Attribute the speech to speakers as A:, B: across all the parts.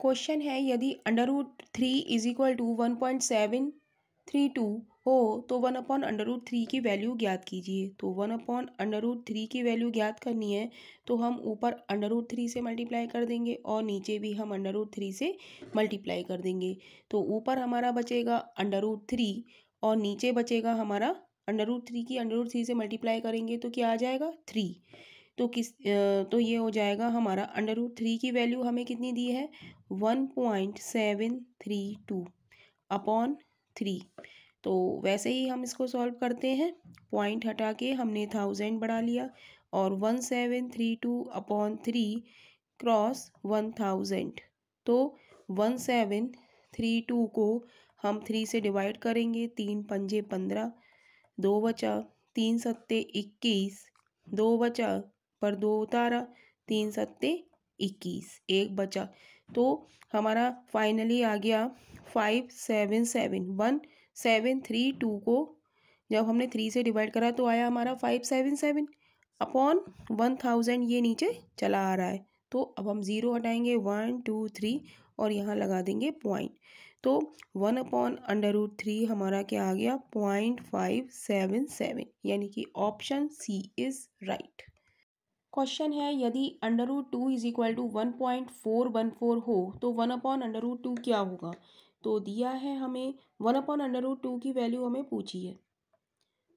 A: Question है, यदि under root three is equal to one point seven three two हो तो one upon under root three की value ज्ञात कीजिए। तो one upon under root three की वैल्यू ज्ञात करनी है तो हम ऊपर अंडर रूट थ्री से मल्टीप्लाई कर देंगे और नीचे भी हम अंडर रूट थ्री से मल्टीप्लाई कर देंगे। तो ऊपर हमारा बचेगा अंडर रूट थ्री और नीचे बचेगा हमारा अंडर रूट थ्री की अंडर रूट थ्री से मल्टीप्लाई करेंगे तो क्या आ जाएगा? थ्री तो किस तो ये हो जाएगा हमारा अंडर रूट थ्री की वैल्यू हमें कितनी दी है? One point seven three two upon three तो वैसे ही हम इसको सॉल्व करते हैं। पॉइंट हटा के हमने थाउज़ेंड बढ़ा लिया और one seven three two upon three cross one thousand तो वन सेवन थ्री टू को हम थ्री से डिवाइड करेंगे। तीन पंजे पंद्रह, दो बचा तीन सत्ते इक्कीस, दो बचा पर दो उतारा, तीन सत्ते, इक्कीस, एक बचा। तो हमारा फाइनली आ गया five seven seven one seven three two को। जब हमने थ्री से डिवाइड करा तो आया हमारा five seven seven upon one thousand ये नीचे चला आ रहा है। तो अब हम ज़ीरो हटाएँगे वन टू थ्री और यहाँ लगा देंगे पॉइंट तो one upon under root three हमारा क्या आ गया? पॉइंट फाइव सेवन सेवन यानी कि option C is right question है, यदि under root two is equal to one point four one four हो तो one upon under root two क्या होगा? तो दिया है हमें one upon under root two की वैल्यू हमें पूछी है।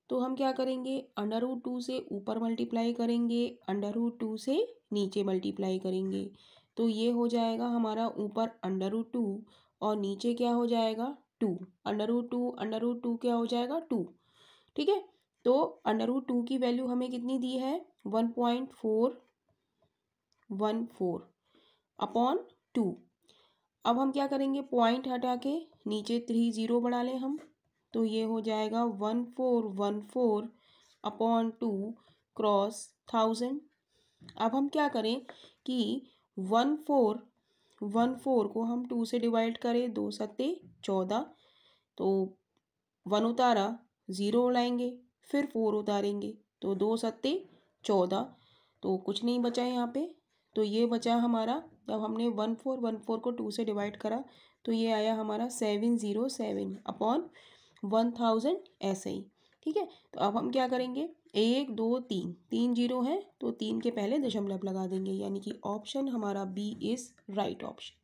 A: तो हम क्या करेंगे? अंडर रूट टू से ऊपर मल्टीप्लाई करेंगे अंडर रूट टू से नीचे मल्टीप्लाई करेंगे। तो ये हो जाएगा हमारा ऊपर अंडर रूट टू और नीचे क्या हो जाएगा? Two under root two under root two क्या हो जाएगा? टू ठीक है? तो अंडर रूट टू की वैल्यू हमें कितनी दी है? One point four one four upon two अब हम क्या करेंगे? पॉइंट हटा के नीचे थ्री ज़ीरो बढ़ा लें हम तो ये हो जाएगा one four one four upon two cross thousand अब हम क्या करें कि वन फोर वन फोर को हम टू से डिवाइड करें, दो सत्ते चौदह तो वन उतारा ज़ीरो लाएँगे। फिर फोर उतारेंगे। तो दो सत्ते, चौदह। तो कुछ नहीं बचा है यहाँ पे। तो ये बचा हमारा। जब हमने वन फोर वन फोर को टू से डिवाइड करा। तो ये आया हमारा seven zero seven upon one thousand ऐसे ही। ठीक है? तो अब हम क्या करेंगे? एक, दो, तीन। तीन ज़ीरो है तो तीन के पहले दशमलव लगा देंगे। यानी कि ऑप्शन हमारा बी इज़ राइट ऑप्शन।